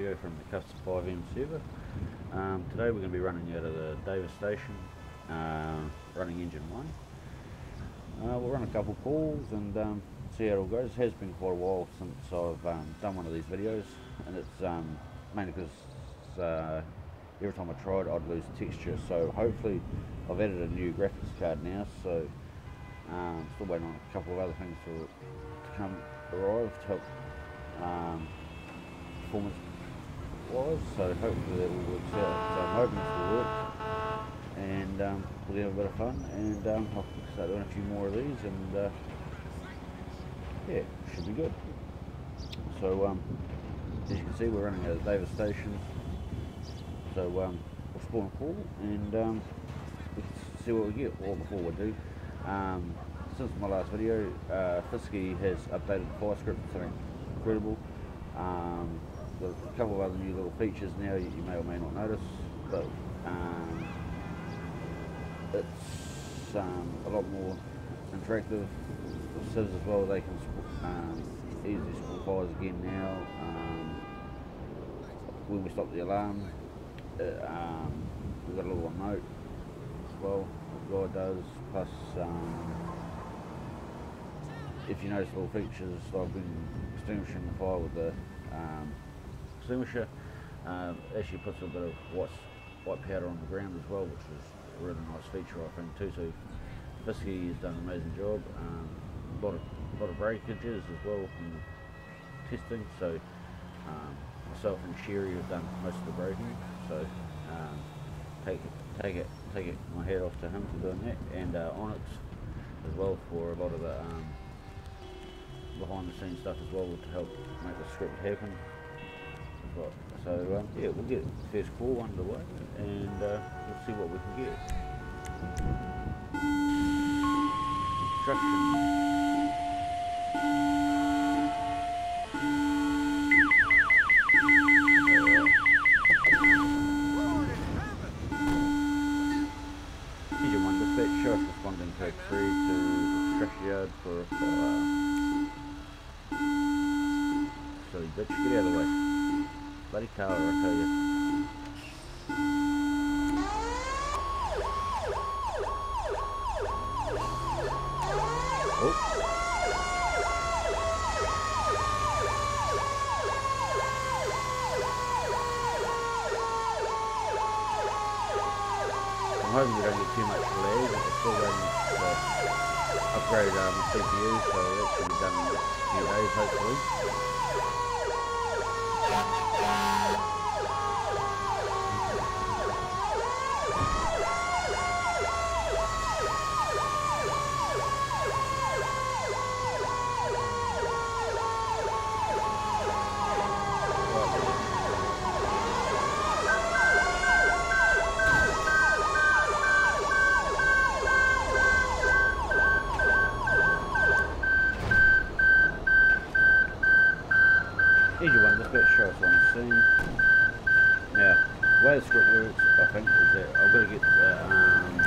video from the Kuffs FiveM server. Um, today we're going to be running out of the Davis station, uh, running engine 1. Uh, we'll run a couple calls and um, see how it all goes. It has been quite a while since I've um, done one of these videos and it's um, mainly because uh, every time I tried I'd lose texture so hopefully I've added a new graphics card now so um, still waiting on a couple of other things to, to come arrive to help um, performance wise, so hopefully that all works out. So I'm hoping will work and um, we'll have a bit of fun and um, I'll start doing a few more of these and uh, yeah, should be good. So um, as you can see we're running at Davis Station so um, we'll spawn a call and um, let's see what we get. Well before we do, um, since my last video, uh, Fisky has updated the fire script something incredible. Um, a couple of other new little features now you, you may or may not notice, but um, it's um, a lot more interactive. The civs as well, they can um, easily spawn fires again now. Um, when we stop the alarm, uh, um, we've got a little remote as well, the guy does, plus um, if you notice little features like when extinguishing the fire with the um, extinguisher, um, actually puts a bit of white, white powder on the ground as well, which is a really nice feature I think too. So Fisky has done an amazing job. Um, a lot of a lot of breakages as well from testing. So um, myself and Sherry have done most of the breaking. So um, take take it, take it my hat off to him for doing that, and uh, Onyx as well for a lot of the um, behind the scenes stuff as well to help make the script happen. Well. So um, yeah, we'll get first call underway and uh, we'll see what we can get. Instruction. Engine 1 dispatch, sheriff responding code 3 to construction yard for a fire. Silly bitch, get out of the way. Bloody tower, I tell you. Oh. I'm hoping we don't get too much lag. It's still running the upgrade um, CPU, so that should be done in a few days, hopefully. Easy one, just get show us on the scene. Now, the way the script think, is that I've got to get the, um,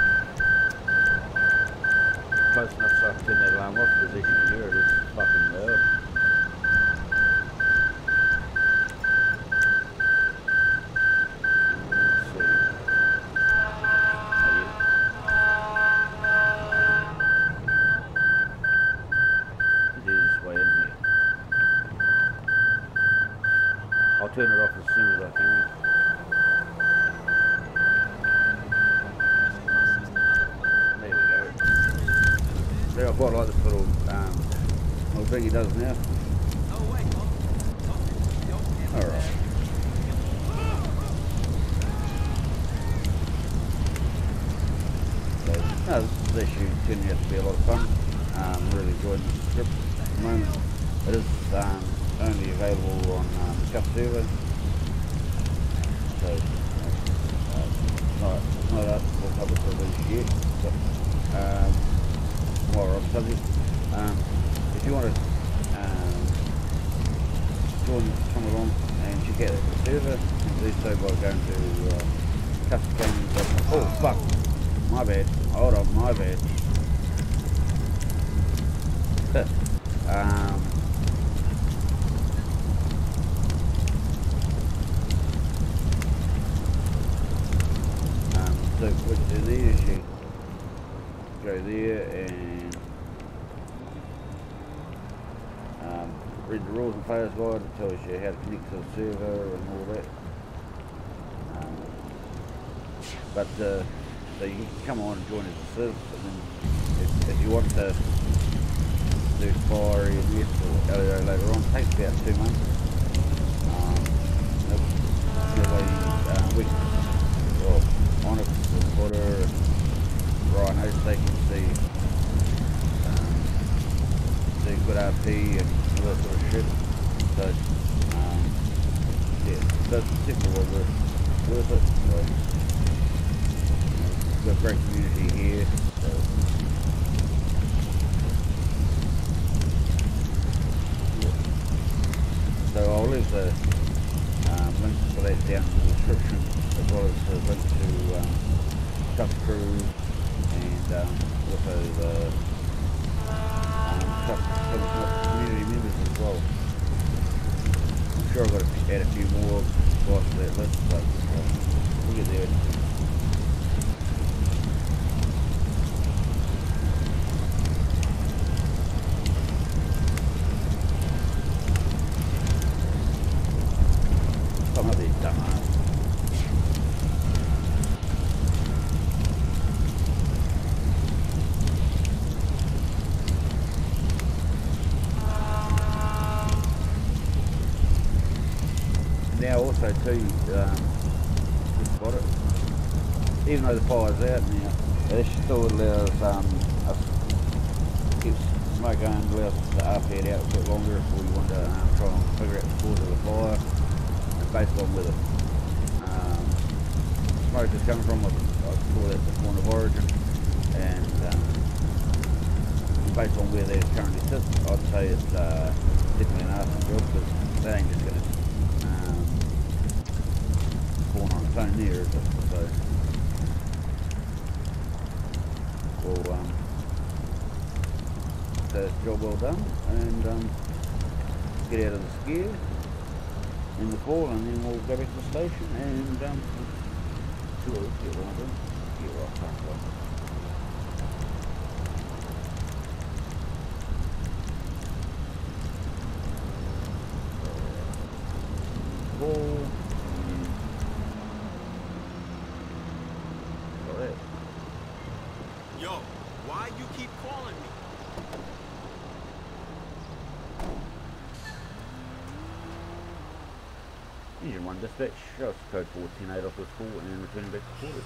close enough so I can turn that alarm off because as you can hear it is fucking loud. Turn it off as soon as I can. There, I quite like this little, um, little thing he does now. Alright. So, no, this is actually turning out to be a lot of fun. Um, really enjoying the script at the moment. It is um, only available on um, Kuffs server. So uh, not, not up for public release yet. But um, tomorrow if, um, if you want to um, Jordan come along and you get the server do so by going to uh, custom oh fuck. My bad. Hold on my bad. Um, um, so what you need is you go there and read the rules and players guide. It tells you how to connect to the server and all that. Um, but uh, so you can come on and join as a civ, and then if, if you want to do fire EMS or LEO later on, it takes about two months. Um, usually uh, we, well, Onyx and Budda and Rhinos, they can see, um, see good RP and all that sort of. So, um, yeah, so it. So, a great community here. So. So I'll leave the um, links for that down in the description as well as the link to um, Crew and um, also the um, Kuffs community members as well. I'm sure I've got to add a few more to that um, we'll get there. Some of these dumbass. Now also too, um, just it. Even though the fire's out now, it still allows um, us keeps smoke going, allows to RP out a bit longer if we want to um, try and figure out the cause of the fire. And based on where the um, smoke is coming from, I, call that the point of origin. And um, based on where they're currently sit, I'd say it's uh, definitely an arson job because they ain't just going to um, spawn on its own there, is it? So, we'll um, the job well done and um, get out of the scare in the fall and then we'll go back to the station and um, see what we get on Get right past that. Ball. Got it. Yo, why you keep calling me? Engine 1 dispatch, show us code 410 off this call and returning back to quarters.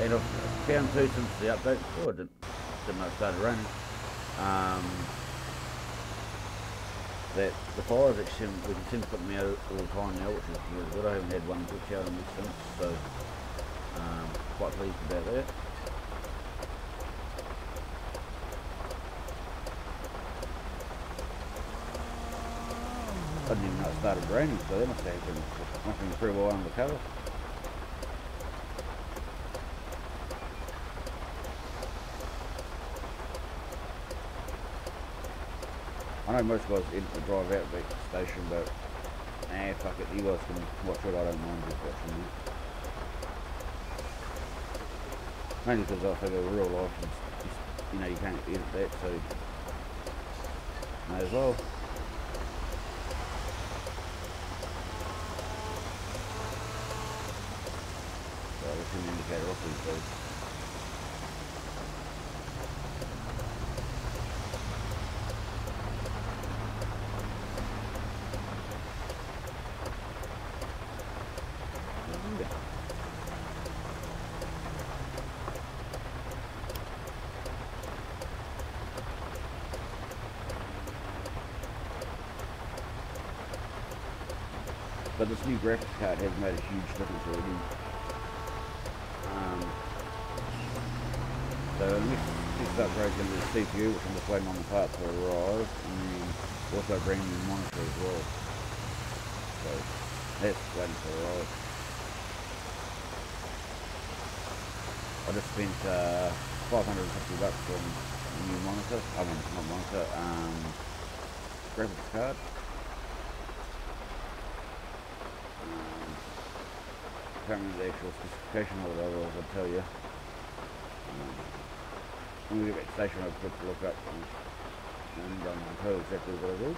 And I've found too since the update, oh I didn't, didn't know it started raining, um, that the fires actually, we can seem to put them out all the time now, which is really good. I haven't had one glitch out on me since, so um, quite pleased about that. I didn't even know it started raining, so they must have been, have been pretty well under cover. I know most guys in to drive out to the station, but nah, fuck it, you guys can watch it, I don't mind just watching it. Mainly because I figure real life, just, you know, you can't edit that, so may as well. So I can indicator off these days. Yeah. But this new graphics card has made a huge difference already. Um, so next upgrade's going to the CPU, which I'm just waiting on the part to arrive, and then also bring in the monitor as well. So that's waiting to arrive. I just spent uh, 550 bucks on a new monitor. I mean, not monitor, um, graphics card. Remember the actual specification of it, otherwise I'll tell you. Um, when we get back to station, I'll to look up and, and um, I'll tell you exactly what it is.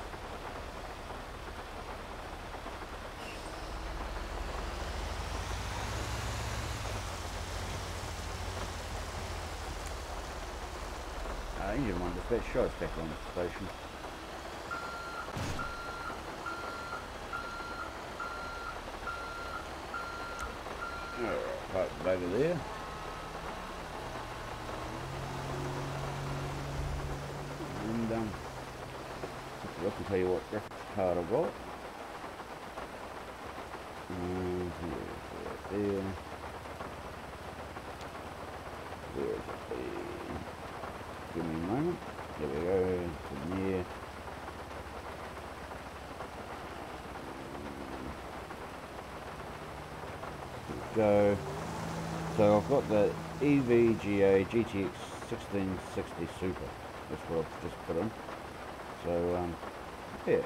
Uh, engine one dispatch, show us back on the station. Alright, park over there. And um, a look tell you what reference card I've got. And here's it there. Where is it there? Give me a moment. There we go. From. Go. So I've got the EVGA GTX 1660 Super. That's what I've just put in. So um, yeah,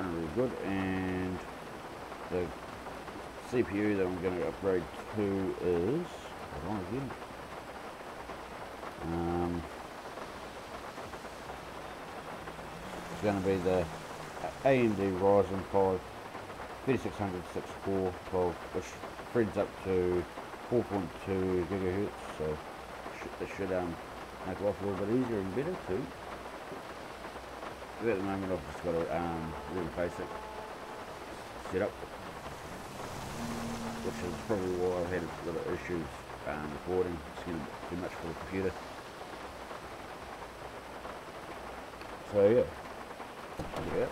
really good. And the CPU that I'm going to upgrade to is hold on again. Um, it's going to be the AMD Ryzen 5 3600 6 core 12, which spreads up to 4.2 gigahertz. So it should um, make life a little bit easier and better too. But at the moment, I've just got a um, really basic setup, which is probably why I've had a lot of issues um, recording. It's getting too much for the computer. So yeah, yeah.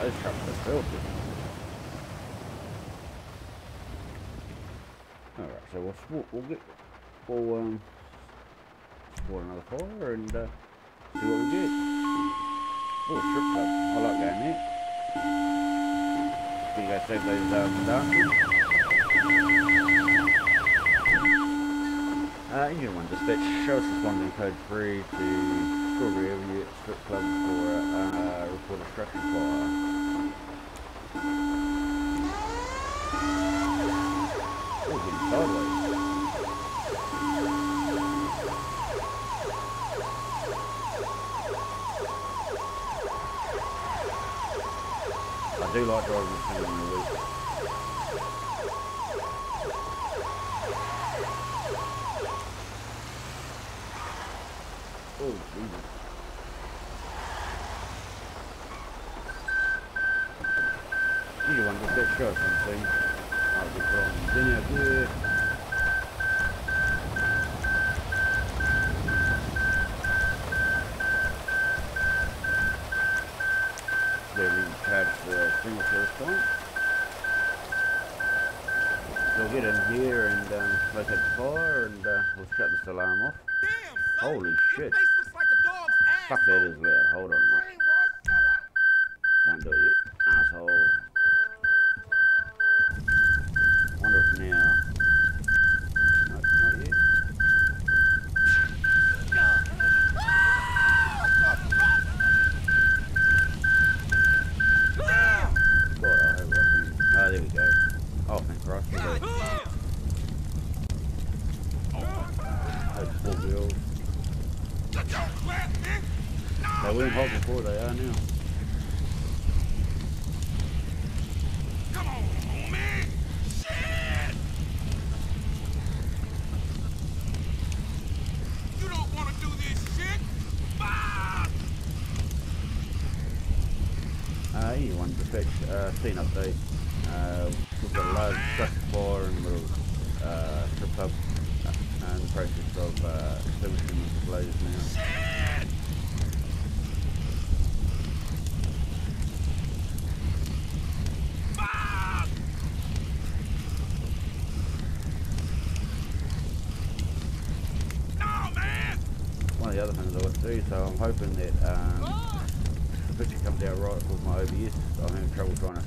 Those trucks are. Alright, so we'll, sw- we'll get, we'll um, spawn another fire and uh, see what we get. Oh, strip club. I like going there. Can you guys save those um, dancers? Uh, engine 1 dispatch, show us responding code 3 to Strawberry Avenue Strip Club for uh, report a structure fire. I do like driving the thing in the week. Oh, Jesus. You want to get shot something. I'll be from Virginia here. They recharge the point. So we'll get in here and um, locate the fire and uh, we'll shut this alarm off. Damn. Holy shit. like. Fuck that is loud. Hold on. mate. Brainwashed fella. Can't do it. Asshole. Now. No, not yet. God, I hope I. Oh, there we go. Oh, thank Christ. for that. Those poor girls. They weren't hot before, they are now. Come on, homie. Shit. You don't want to do this shit. Fuck. Uh, you want to fetch uh, scene. Uh, we've got a large in the middle of uh, club uh, and the process of uh, extinguishing the blaze now. One of the other things I want to do, so I'm hoping that um, the picture comes out right with my OBS. I'm having trouble trying to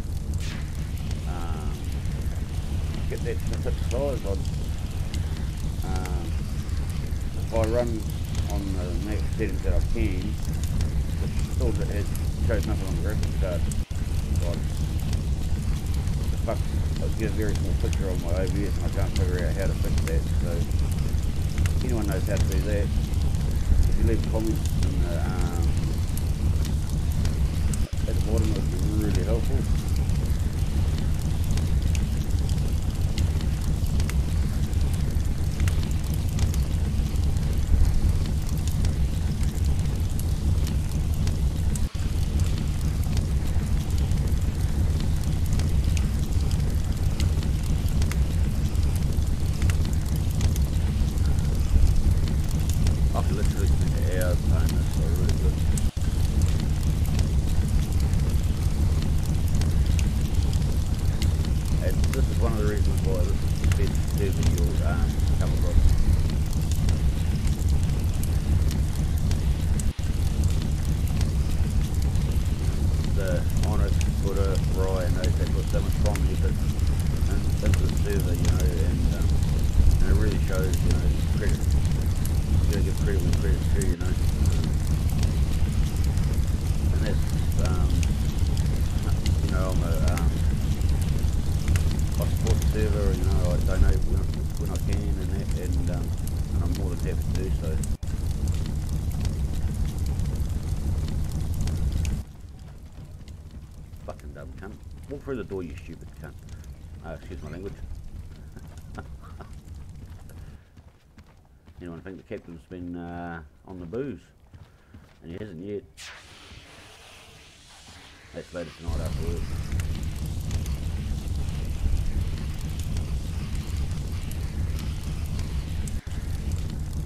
um, get that to fit the size. I'd, um, if I run on the max settings that I can, it still it shows nothing on the graphics card. So I'd fuck, I getting a very small picture on my OBS and I can't figure out how to fix that. So, if anyone knows how to do that, if you leave comments in the, um, at the bottom, it would be really helpful. I've literally spent hours playing this, so really good. And this is one of the reasons why this is the best server you'll um, come across. The Onyx, Budda, Ryan, those they put so much from effort in- into the server, you know, and, um, and it really shows, you know, credit you gotta give credit when credit's due, you know. And that's, um, you know, I'm a, um, I support the server, you know, I donate when, I- when I can and that, and, um, and I'm more than happy to do so. Fucking dumb cunt. Walk through the door, you stupid cunt. Uh, excuse my language. Anyone think the captain's been uh, on the booze? And he hasn't yet. That's later tonight after work.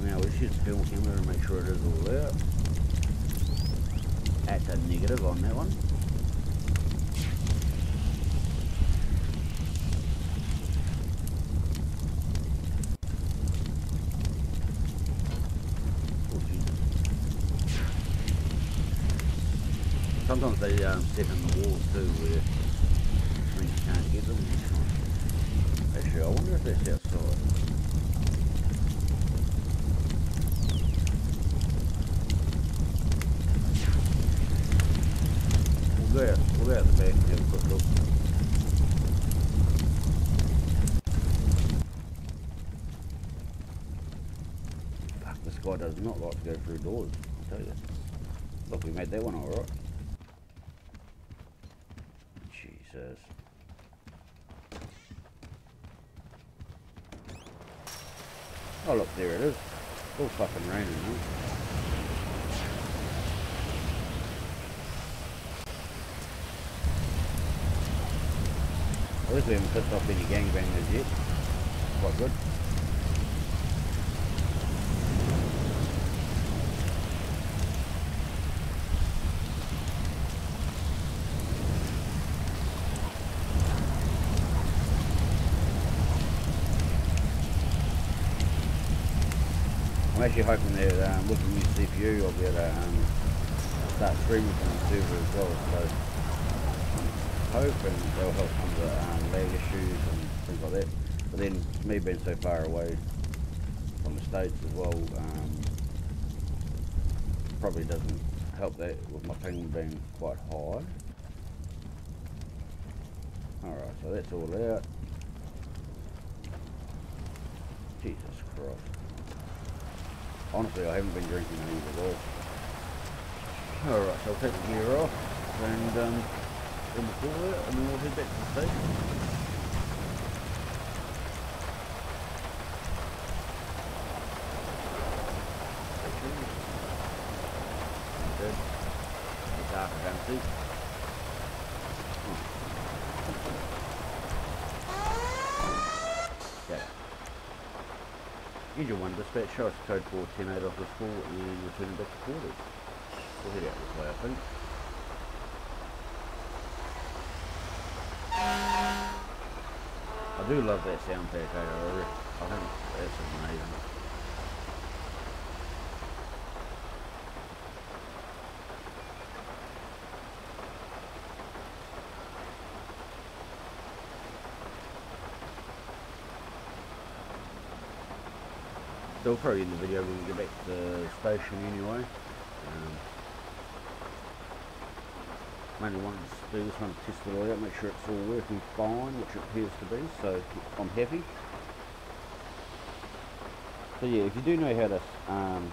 Now we should film camera and make sure it is all out. That's a negative on that one. Oh, Jesus. Sometimes they um, step in the walls too where you can't get them. Actually, I wonder if that's outside. We'll go out, we'll go out the back and have a quick look. Fuck, this guy does not like to go through doors, I'll tell you. Look, we made that one alright. Jesus. Oh look, there it is. It's all fucking raining, huh? At least we haven't pissed off any gangbangers yet. Quite good. Actually hoping that um, with the new CPU I'll be able to um, start streaming from the server as well. So I'm hoping that'll help some of the um, lag issues and things like that. But then me being so far away from the States as well um, probably doesn't help that with my ping being quite high. Alright, so that's all out. Jesus Christ. Honestly, I haven't been drinking any at all. Alright, so I'll take the gear off and um, and then we'll head back to the station. Good. It's half a empty. Okay. Engine 1 dispatch, us code 410 off the school and returning back to quarters. We'll head out this way, I think. I do love that sound pack, I think that's amazing. They'll probably end the video when we get back to the station anyway. Um, mainly wanted to do this one to test it all out, make sure it's all working fine, which it appears to be, so I'm happy. So yeah, if you do know how to um,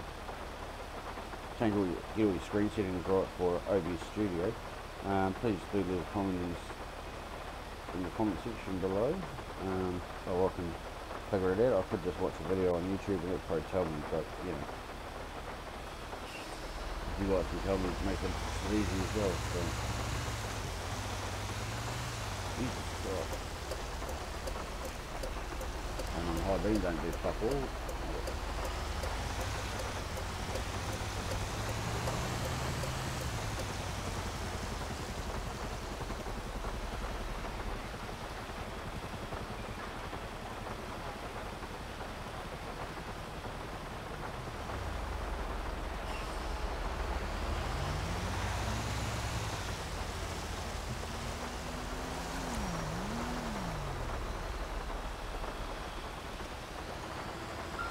change all your, get all your screen settings right for OBS Studio, um, please do leave a comment in, in the comment section below, um, so I can figure it out. I could just watch a video on YouTube and it'll probably tell me, but you know, if you guys can tell me, it makes it easy as well. So. Jesus Christ. And on high beam don't do fuck all.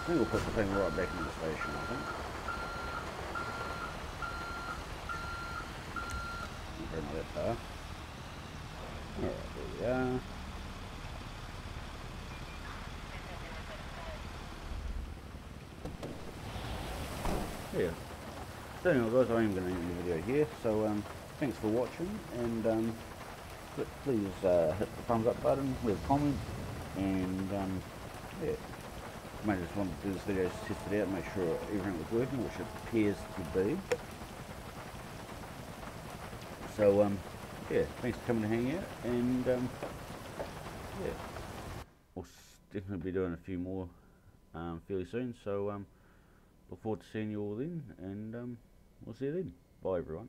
I think we'll put the thing right back in the station, I think. It that far. Alright, there we are. Yeah. So anyway guys, I am going to end the video here, so um, thanks for watching, and um, please uh, hit the thumbs up button, leave a comment, and um, yeah. I just wanted to do this video to test it out, make sure everything was working, which it appears to be. So, um, yeah, thanks for coming to hang out, and, um, yeah, we'll definitely be doing a few more um, fairly soon, so um, look forward to seeing you all then, and um, we'll see you then. Bye, everyone.